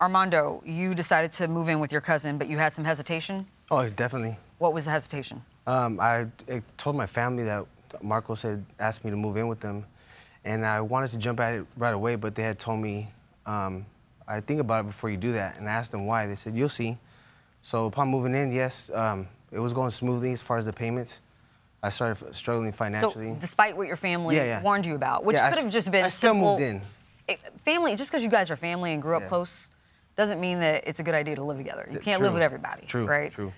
Armando, you decided to move in with your cousin, but you had some hesitation. Oh, definitely. What was the hesitation? Um, I, I told my family that Marco said asked me to move in with them, and I wanted to jump at it right away, but they had told me, um, I think about it before you do that, and I asked them why. They said you'll see. So upon moving in, yes, um, it was going smoothly as far as the payments. I started struggling financially. So, despite what your family Yeah, yeah. warned you about, which Yeah, could have just been I still simple. moved in. It- family, just because you guys are family and grew up close, doesn't mean that it's a good idea to live together. You can't live with everybody, True, right? true.